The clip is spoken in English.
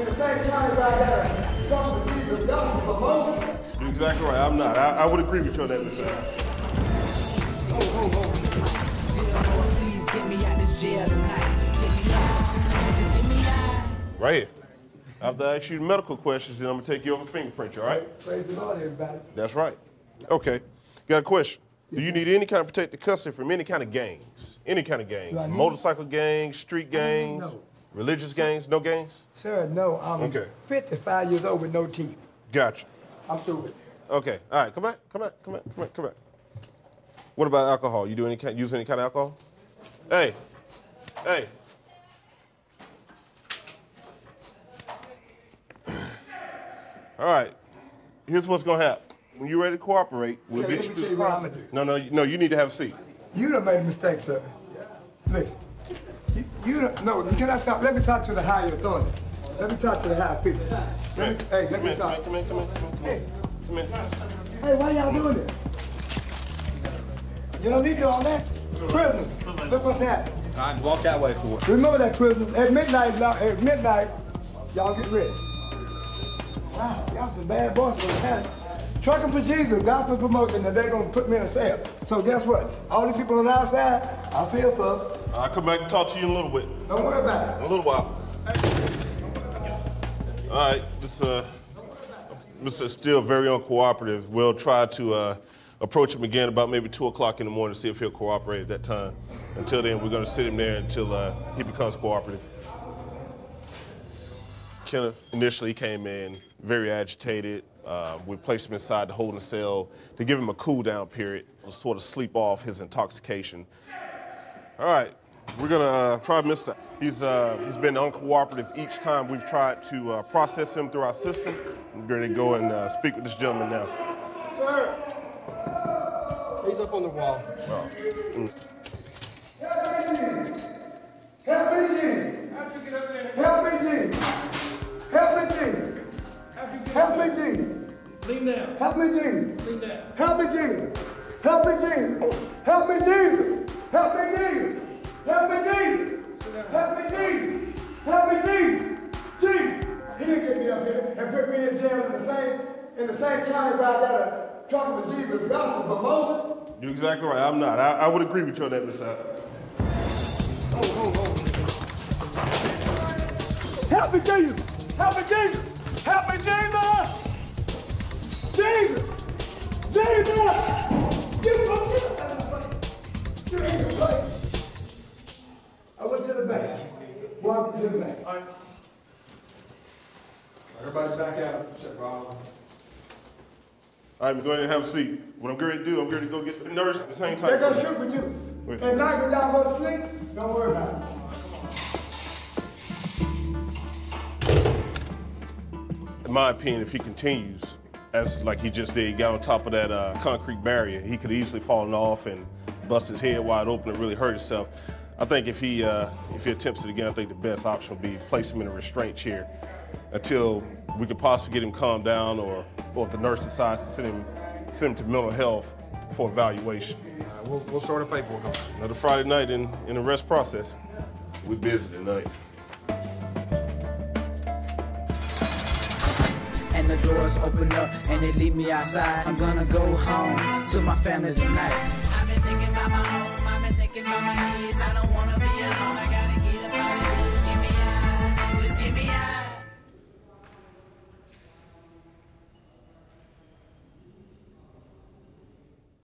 in the same county where I got a drunk with Jesus gospel promotion. You're exactly right. I'm not. I, I would agree with you on that, Mr. Adams. Please get me out this jail tonight. Get me out. Just get me out. Right here. After I ask you the medical questions, then I'm gonna take you over fingerprint, you all right? Praise the Lord, everybody. That's right. Okay. Got a question. Do you need any kind of protective custody from any kind of gangs? Any kind of gangs? Do I need- Motorcycle gangs, street gangs, No. Religious gangs? No gangs? Sir, no, I'm Okay. 55 years old with no teeth. Gotcha. I'm through with it. Okay. All right. Come back. Come back. Come back. Come back. Come back. What about alcohol? You do any kind, use any kind of alcohol? Hey. Hey. All right. Here's what's gonna happen. When you're ready to cooperate, we'll Yeah, get let you me tell you what I'm gonna do. No, no, no. You need to have a seat. You done made a mistake, sir. Listen, you, you don't, no, can I talk? Let me talk to the higher authority. Let me talk to the higher people. Let me, hey, let me in. Come in. talk. Come in. Come in. Come in. Come in. Come in. Hey, why y'all doing this? You don't need to do all that. Prisoners, look what's happening. All right, walk that way for it. Remember that prisoners, at midnight, at midnight, y'all get ready. Wow, y'all some bad boys for the. Trucking for Jesus, gospel promotion, and they gonna put me in a cell. So guess what? All these people on the outside, I feel for them. I'll come back and talk to you in a little bit. Don't worry about it. In a little while. All right, this uh, Mr. is still very uncooperative. We'll try to uh, approach him again about maybe two o'clock in the morning to see if he'll cooperate at that time. Until then, we're going to sit him there until uh, he becomes cooperative. Kenneth initially came in very agitated. Uh, we placed him inside the holding cell to give him a cool down period, to sort of sleep off his intoxication. All right, we're gonna uh, try Mr. He's uh, he's been uncooperative each time we've tried to uh, process him through our system. I'm going to go and uh, speak with this gentleman now. Sir! He's up on the wall. Help me, Jesus. How'd you get up there? Help me, Jesus. Help me, Jesus. How'd you get Help up me, there? Jesus. Lean down. Help me, Jesus. Lean down. Help me, Jesus. Help me, Jesus. Help me, Jesus. Help me, Jesus. Help me, Jesus. Help me, Jesus. Help me, Jesus. Jesus. He didn't get me up here and put me in jail in the same in the same county where I got a truck with Jesus gospel moses You're exactly right. I'm not. I, I would agree with you on that, Mr. Adams. Help me, Jesus. Help me, Jesus. Help me. Jesus. Jesus. Walked into the bank. Everybody back out, except Rob. All right, go ahead and have a seat. What I'm going to do, I'm going to go get the nurse at the same time. They're gonna shoot me too. Wait. At night when y'all go to sleep, don't worry about it. In my opinion, if he continues, as like he just did, he got on top of that uh, concrete barrier, he could easily fallen off and bust his head wide open and really hurt himself. I think if he uh, if he attempts it again, I think the best option would be place him in a restraint chair until we could possibly get him calmed down, or, or if the nurse decides to send him send him to mental health for evaluation. All right, we'll, we'll sort the paperwork out. Another Friday night in, in the rest process. We busy tonight. And the doors open up and they leave me outside. I'm gonna go home to my family tonight my. I don't wanna be alone.